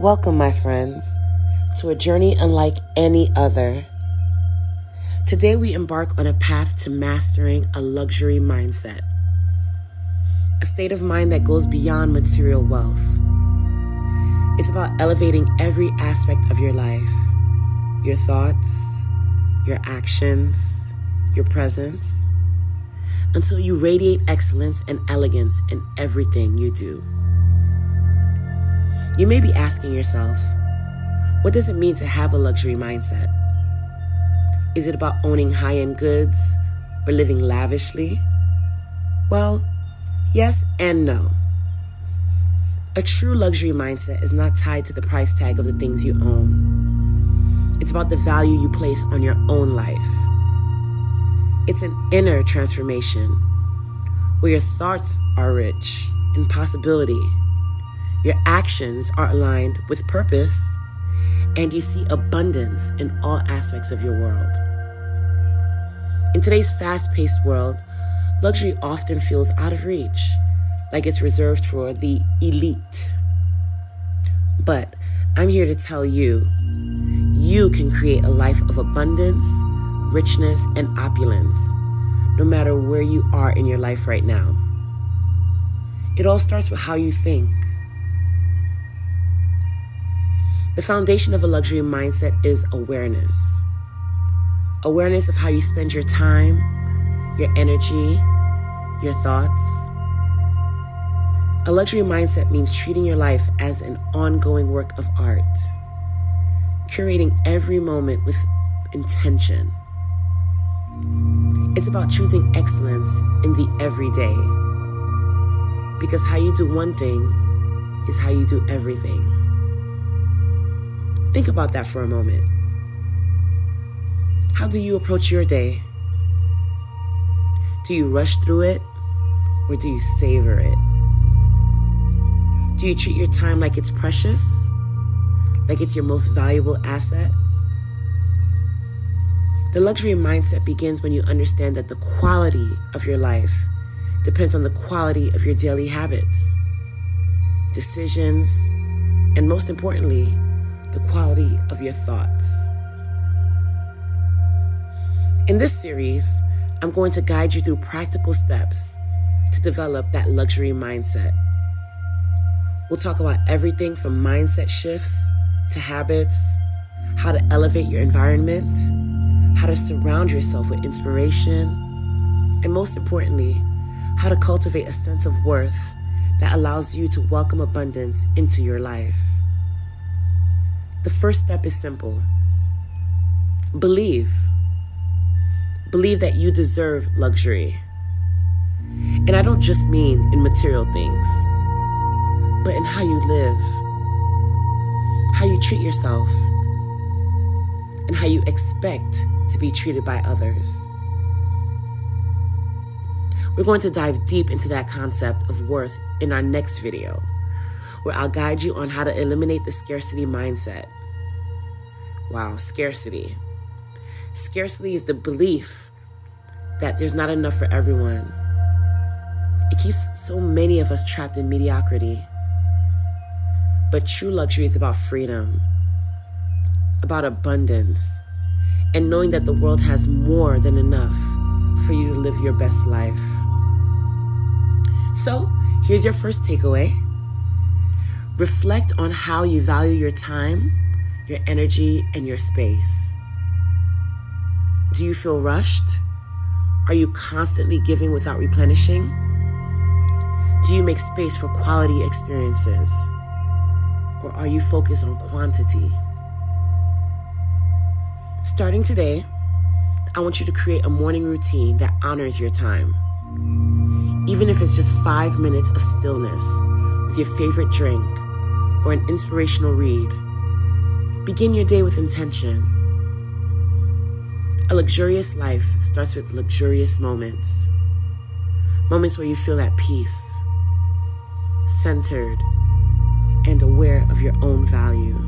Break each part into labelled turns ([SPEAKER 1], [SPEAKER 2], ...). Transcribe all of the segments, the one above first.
[SPEAKER 1] Welcome, my friends, to a journey unlike any other. Today, we embark on a path to mastering a luxury mindset, a state of mind that goes beyond material wealth. It's about elevating every aspect of your life your thoughts, your actions, your presence until you radiate excellence and elegance in everything you do. You may be asking yourself, what does it mean to have a luxury mindset? Is it about owning high end goods or living lavishly? Well, yes and no. A true luxury mindset is not tied to the price tag of the things you own. It's about the value you place on your own life. It's an inner transformation where your thoughts are rich in possibility, your actions are aligned with purpose, and you see abundance in all aspects of your world. In today's fast paced world, luxury often feels out of reach, like it's reserved for the elite. But I'm here to tell you you can create a life of abundance richness, and opulence, no matter where you are in your life right now. It all starts with how you think. The foundation of a luxury mindset is awareness awareness of how you spend your time, your energy, your thoughts. A luxury mindset means treating your life as an ongoing work of art, curating every moment with intention. It's about choosing excellence in the everyday. Because how you do one thing is how you do everything. Think about that for a moment. How do you approach your day? Do you rush through it or do you savor it? Do you treat your time like it's precious? Like it's your most valuable asset? The luxury mindset begins when you understand that the quality of your life depends on the quality of your daily habits, decisions, and most importantly, the quality of your thoughts. In this series, I'm going to guide you through practical steps to develop that luxury mindset. We'll talk about everything from mindset shifts to habits, how to elevate your environment how to surround yourself with inspiration, and most importantly, how to cultivate a sense of worth that allows you to welcome abundance into your life. The first step is simple believe. Believe that you deserve luxury. And I don't just mean in material things, but in how you live, how you treat yourself, and how you expect to be treated by others. We're going to dive deep into that concept of worth in our next video, where I'll guide you on how to eliminate the scarcity mindset. Wow, scarcity. Scarcity is the belief that there's not enough for everyone. It keeps so many of us trapped in mediocrity. But true luxury is about freedom, about abundance, and knowing that the world has more than enough for you to live your best life. So, here's your first takeaway reflect on how you value your time, your energy, and your space. Do you feel rushed? Are you constantly giving without replenishing? Do you make space for quality experiences? Or are you focused on quantity? Starting today, I want you to create a morning routine that honors your time. Even if it's just five minutes of stillness with your favorite drink or an inspirational read, begin your day with intention. A luxurious life starts with luxurious moments. Moments where you feel at peace, centered, and aware of your own value.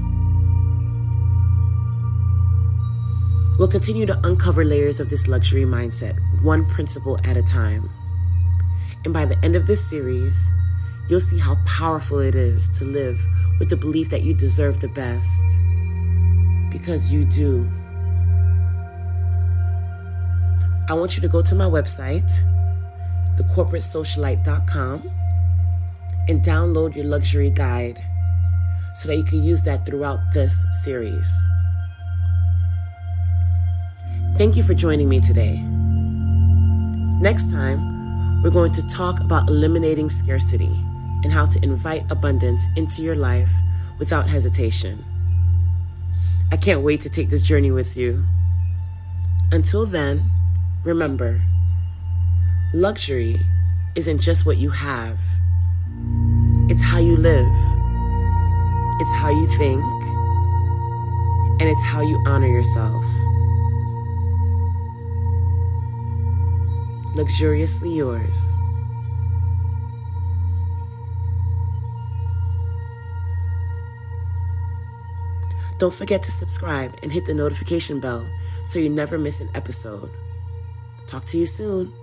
[SPEAKER 1] We'll continue to uncover layers of this luxury mindset, one principle at a time. And by the end of this series, you'll see how powerful it is to live with the belief that you deserve the best. Because you do. I want you to go to my website, thecorporatesocialite.com, and download your luxury guide so that you can use that throughout this series. Thank you for joining me today. Next time, we're going to talk about eliminating scarcity and how to invite abundance into your life without hesitation. I can't wait to take this journey with you. Until then, remember luxury isn't just what you have, it's how you live, it's how you think, and it's how you honor yourself. Luxuriously yours. Don't forget to subscribe and hit the notification bell so you never miss an episode. Talk to you soon.